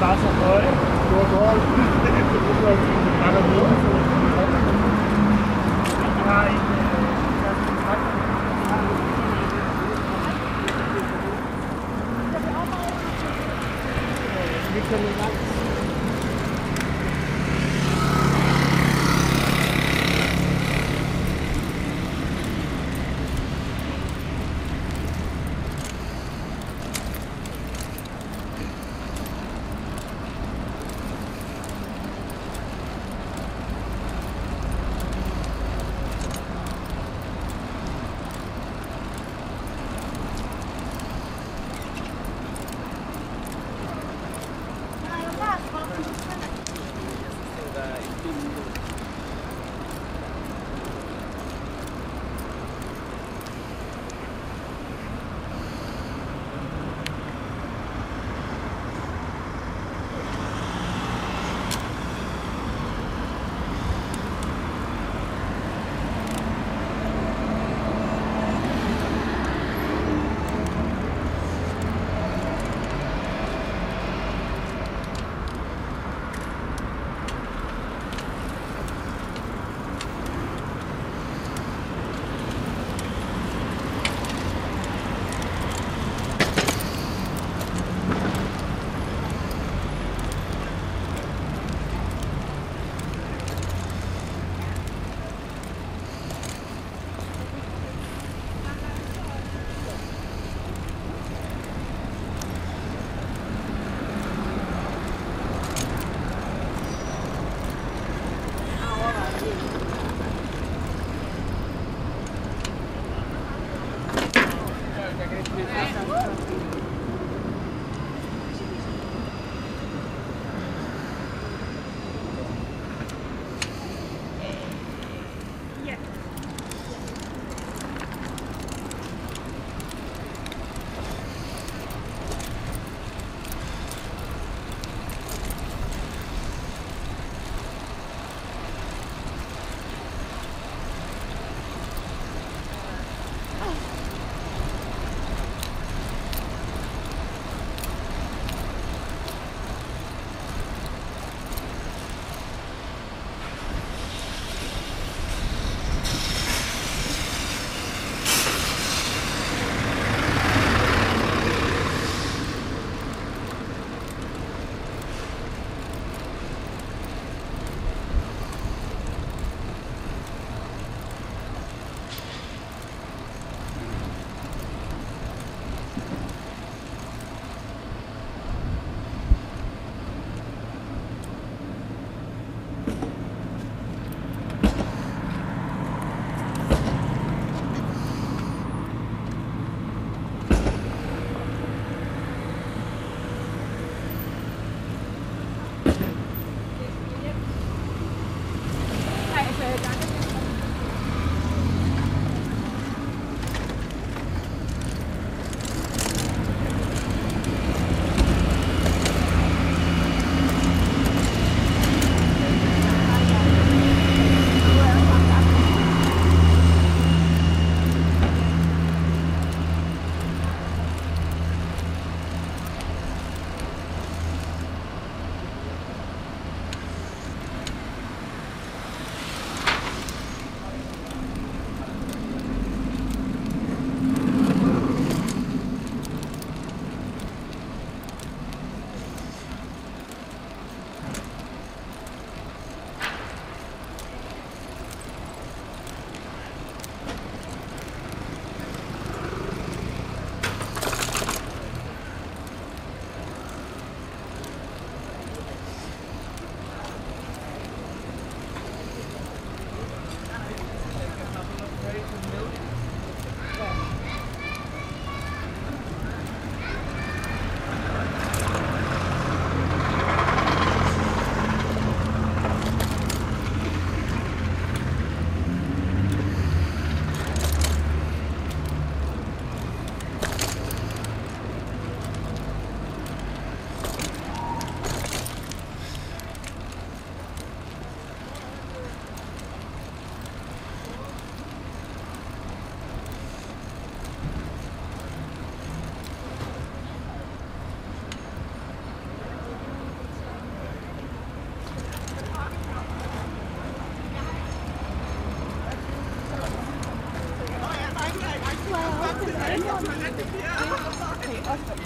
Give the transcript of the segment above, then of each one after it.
bare så høj. Det var dårligt. Det var ret og. Vi har en øh, der. Vi har en أيوة، أوكي أوكي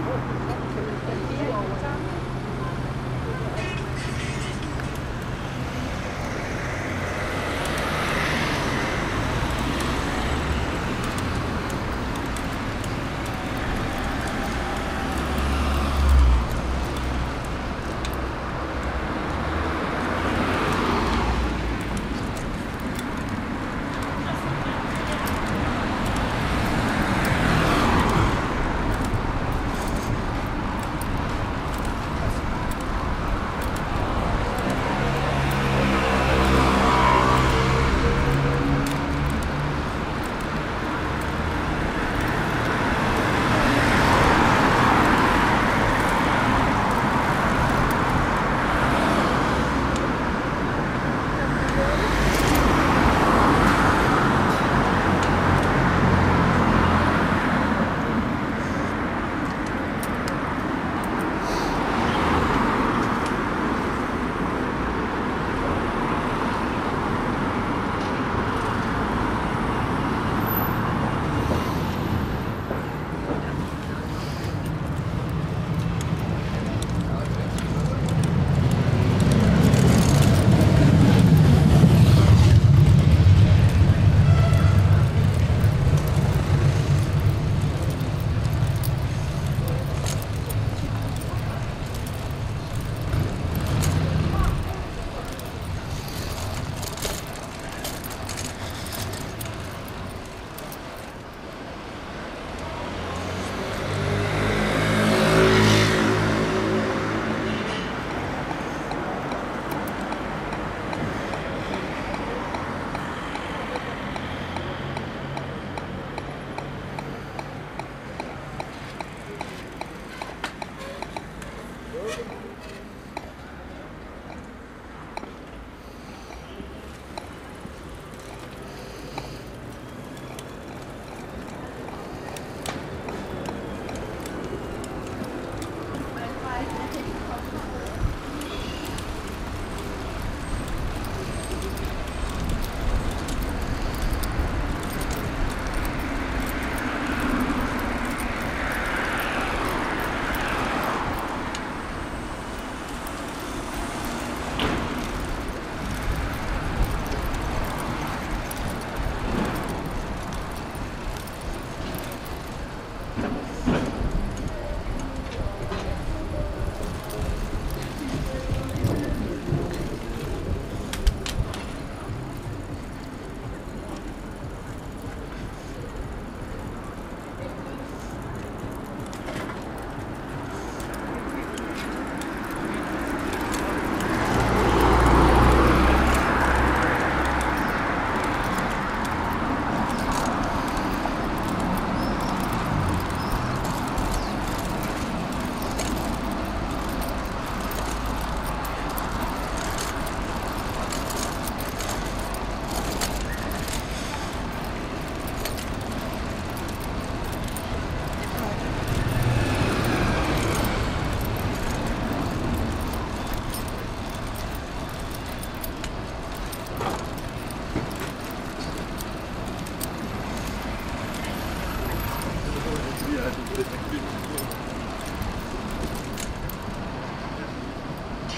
Vi kan